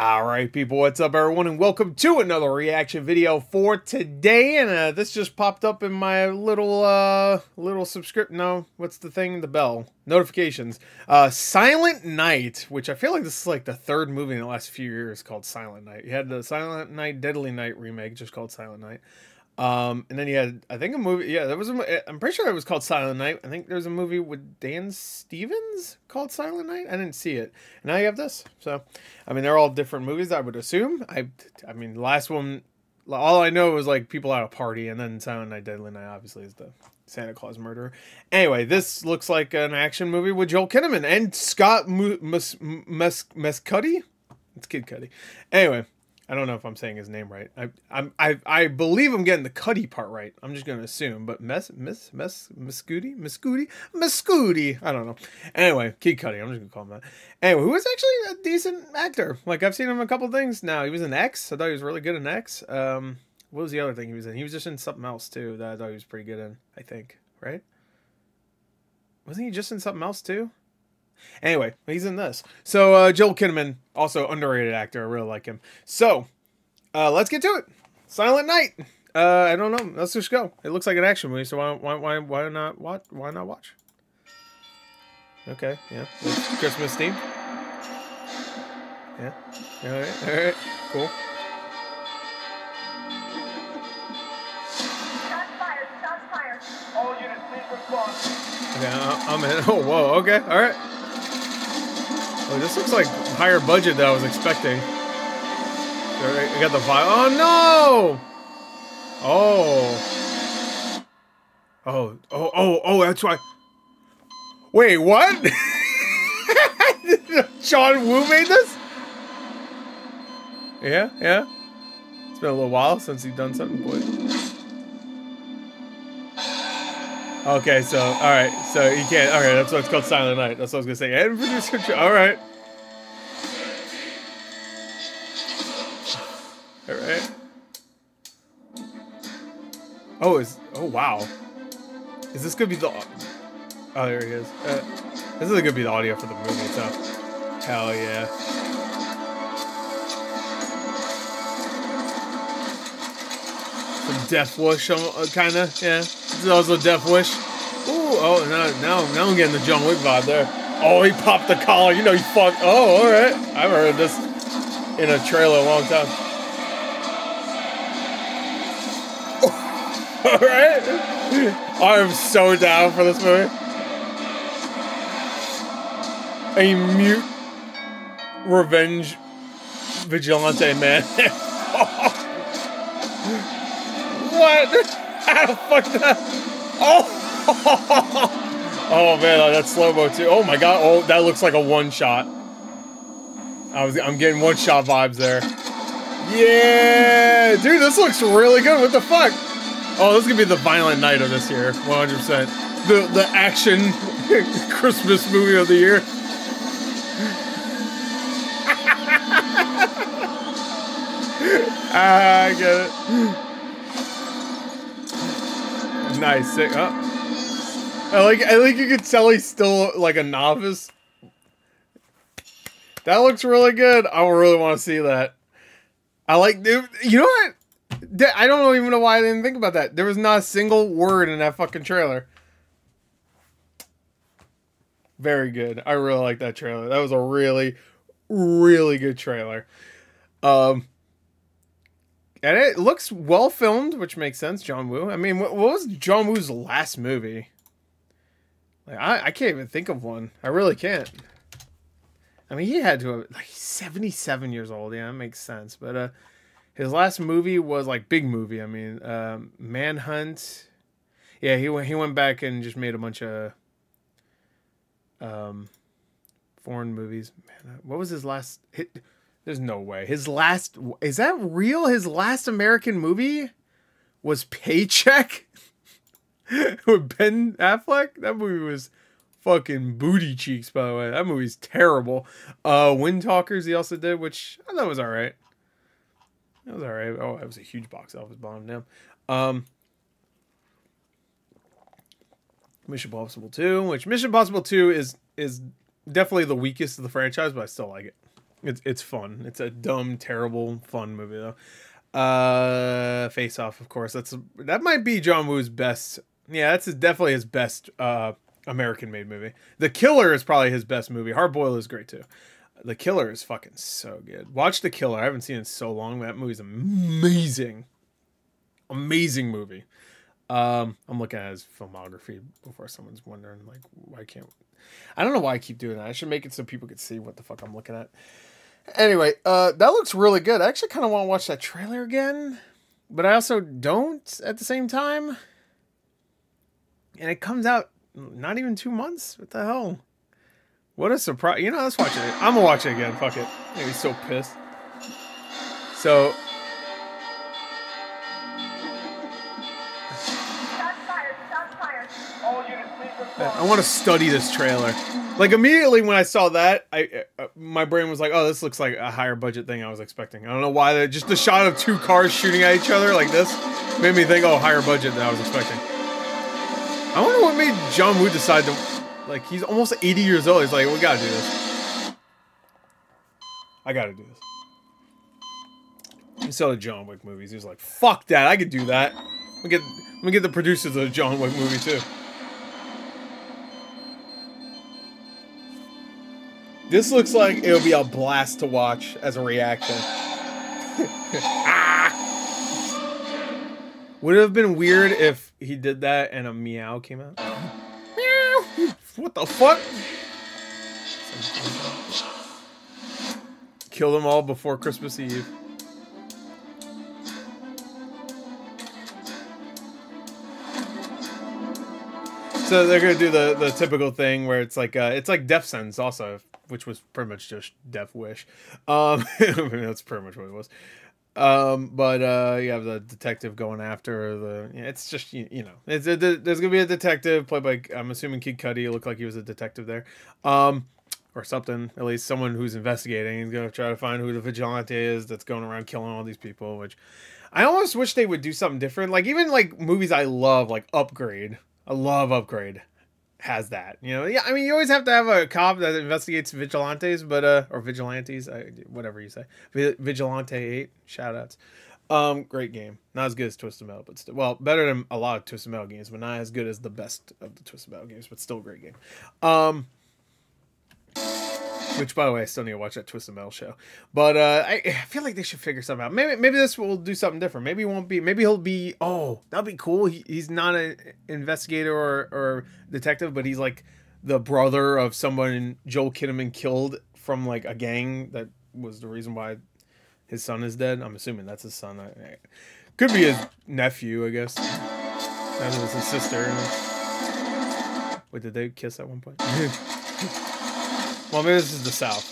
Alright people, what's up everyone and welcome to another reaction video for today. And uh, this just popped up in my little uh little subscript no what's the thing? The bell. Notifications. Uh Silent Night which I feel like this is like the third movie in the last few years called Silent Night. You had the Silent Night Deadly Night remake just called Silent Night um, and then you had, I think a movie, yeah, there was a, I'm pretty sure it was called Silent Night. I think there's a movie with Dan Stevens called Silent Night. I didn't see it. And now you have this. So, I mean, they're all different movies, I would assume. I, I mean, the last one, all I know was like people at a party, and then Silent Night, Deadly Night, obviously, is the Santa Claus murderer. Anyway, this looks like an action movie with Joel Kinnaman and Scott Mescudi. It's Kid Cudi. Anyway, I don't know if I'm saying his name right. I I I believe I'm getting the Cudi part right. I'm just gonna assume, but Mess Miss Mess Mescudi Mescudi Mescudi. I don't know. Anyway, Kid Cudi. I'm just gonna call him that. Anyway, who was actually a decent actor. Like I've seen him in a couple things now. He was in X. I thought he was really good in X. Um, what was the other thing he was in? He was just in something else too that I thought he was pretty good in. I think right. Wasn't he just in something else too? Anyway, he's in this. So uh, Joel Kinnaman, also underrated actor. I really like him. So uh, let's get to it. Silent Night. Uh, I don't know. Let's just go. It looks like an action movie, so why why why, why not watch? Why not watch? Okay, yeah. It's Christmas theme. Yeah. All right. All right. Cool. Okay, I'm in. Oh, whoa. Okay. All right. Oh, this looks like higher budget than I was expecting. I got the vial. Oh no! Oh. Oh, oh, oh, oh, that's why. Wait, what? John Woo made this? Yeah, yeah. It's been a little while since he's done something, boy. Okay, so all right, so you can't. All right, that's what it's called, Silent Night. That's what I was gonna say. And producer, all right, all right. Oh, is oh wow, is this gonna be the? Oh, there he is. Uh, this is gonna be the audio for the movie. So, hell yeah. Death Wish, uh, kind of, yeah. This is also Death Wish. Ooh, oh, now, now, now I'm getting the John Wick vibe there. Oh, he popped the collar. You know, he fucked. Oh, all right. I've heard this in a trailer a long time. all right. I'm so down for this movie. A mute revenge vigilante man. what? Fuck that? Oh! oh man, that's slow mo too. Oh my god! Oh, that looks like a one shot. I was, I'm getting one shot vibes there. Yeah, dude, this looks really good. What the fuck? Oh, this is gonna be the violent night of this year, 100. percent The the action Christmas movie of the year. ah, I get it. Nice. Sick. Oh. I like I think you could tell he's still like a novice. That looks really good. I really want to see that. I like you know what? I don't even know why I didn't think about that. There was not a single word in that fucking trailer. Very good. I really like that trailer. That was a really, really good trailer. Um, and it looks well filmed, which makes sense. John Woo. I mean, what, what was John Woo's last movie? Like, I, I can't even think of one. I really can't. I mean, he had to have, like 77 years old. Yeah, that makes sense. But uh, his last movie was like big movie. I mean, um, Manhunt. Yeah, he went he went back and just made a bunch of um foreign movies. Man, what was his last hit? There's no way. His last is that real? His last American movie was Paycheck with Ben Affleck. That movie was fucking booty cheeks. By the way, that movie's terrible. Uh, Windtalkers he also did, which I thought was all right. That was all right. Oh, that was a huge box office bomb. Now, um, Mission Impossible Two, which Mission Impossible Two is is definitely the weakest of the franchise, but I still like it. It's it's fun. It's a dumb, terrible, fun movie though. Uh, Face Off, of course. That's that might be John Woo's best. Yeah, that's definitely his best uh American made movie. The Killer is probably his best movie. Hard Boiled is great too. The Killer is fucking so good. Watch The Killer. I haven't seen it so long. That movie's amazing. Amazing movie. Um, I'm looking at his filmography before someone's wondering like why can't I don't know why I keep doing that. I should make it so people could see what the fuck I'm looking at. Anyway, uh, that looks really good. I actually kind of want to watch that trailer again, but I also don't at the same time. And it comes out not even two months. What the hell? What a surprise! You know, let's watch it. I'm gonna watch it again. Fuck it. He's so pissed. So I want to study this trailer. Like immediately when I saw that, I uh, my brain was like, "Oh, this looks like a higher budget thing I was expecting." I don't know why. Just the shot of two cars shooting at each other like this made me think, "Oh, higher budget than I was expecting." I wonder what made John Woo decide to, like, he's almost 80 years old. He's like, "We gotta do this. I gotta do this." Saw the John Wick movies. He was like, "Fuck that! I could do that." Let me get let me get the producers of the John Wick movie too. This looks like it would be a blast to watch as a reaction. ah! Would it have been weird if he did that and a meow came out? meow! What the fuck? Kill them all before Christmas Eve. So they're gonna do the the typical thing where it's like uh, it's like Death Sentence also, which was pretty much just Death Wish. Um, that's pretty much what it was. Um, but uh, you have the detective going after the. It's just you, you know, it's a, there's gonna be a detective played by I'm assuming Kid Cudi. Looked like he was a detective there, um, or something. At least someone who's investigating. He's gonna try to find who the vigilante is that's going around killing all these people. Which I almost wish they would do something different. Like even like movies I love, like Upgrade. I love Upgrade has that. You know, yeah. I mean, you always have to have a cop that investigates vigilantes, but uh, or vigilantes, whatever you say. Vigilante Eight, shout outs. Um, great game. Not as good as Twisted Metal, but still, well, better than a lot of Twisted Metal games, but not as good as the best of the Twisted Metal games, but still a great game. Um, which, by the way, I still need to watch that Twist Twisted Metal show. But uh, I, I, feel like they should figure something out. Maybe maybe this will do something different. Maybe he won't be. Maybe he'll be. Oh, that'll be cool. He, he's not an investigator or, or detective, but he's like the brother of someone Joel Kinnaman killed from like a gang that was the reason why his son is dead. I'm assuming that's his son. I, I, could be his nephew, I guess. That was his sister. Wait, did they kiss at one point? Well, maybe this is the South.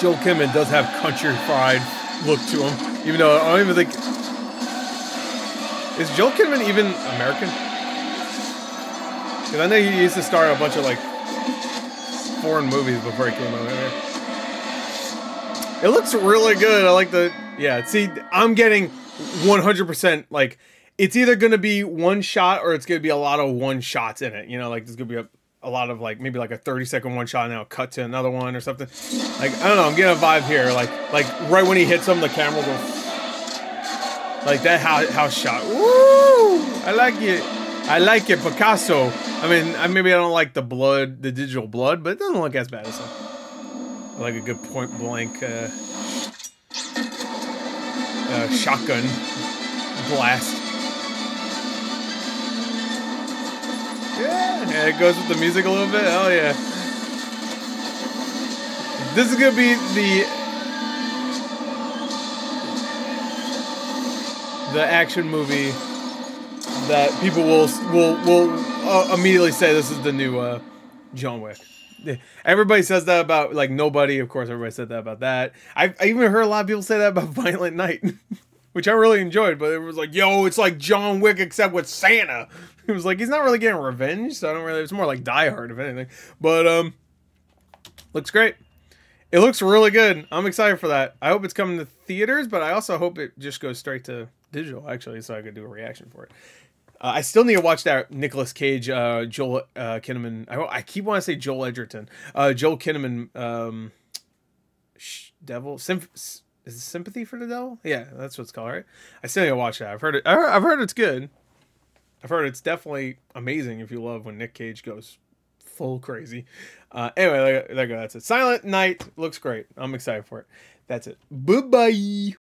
Joel Kinnaman does have countrified look to him, even though I don't even think is Joel Kinnaman even American? Because I know he used to star in a bunch of like foreign movies before he came over here. It looks really good. I like the yeah. See, I'm getting 100% like it's either going to be one shot or it's going to be a lot of one shots in it. You know, like there's going to be a, a lot of like maybe like a 30 second one shot and now cut to another one or something. Like I don't know, I'm getting a vibe here. Like like right when he hits him, the camera will go like that how how shot. Woo! I like it. I like it, Picasso. I mean, I, maybe I don't like the blood, the digital blood, but it doesn't look as bad as. I like a good point blank uh, uh, shotgun blast. Yeah, it goes with the music a little bit. Oh yeah. This is gonna be the the action movie that people will will will uh, immediately say this is the new uh, John Wick. Everybody says that about like nobody. Of course, everybody said that about that. I, I even heard a lot of people say that about Violent Night, which I really enjoyed. But it was like, yo, it's like John Wick except with Santa. It was like he's not really getting revenge, so I don't really. It's more like Die Hard, if anything. But um, looks great. It looks really good. I'm excited for that. I hope it's coming to theaters, but I also hope it just goes straight to digital, actually, so I could do a reaction for it. Uh, I still need to watch that Nicolas Cage, uh, Joel uh, Kinnaman. I, I keep wanting to say Joel Edgerton, uh, Joel Kinnaman, um, Devil, Symph- is it Sympathy for the Devil? Yeah, that's what it's called, right? I still need to watch that. I've heard it. I've heard it's good. I've heard it's definitely amazing if you love when Nick Cage goes full crazy. Uh, anyway, there, there go. That's it. Silent Night looks great. I'm excited for it. That's it. Bye bye.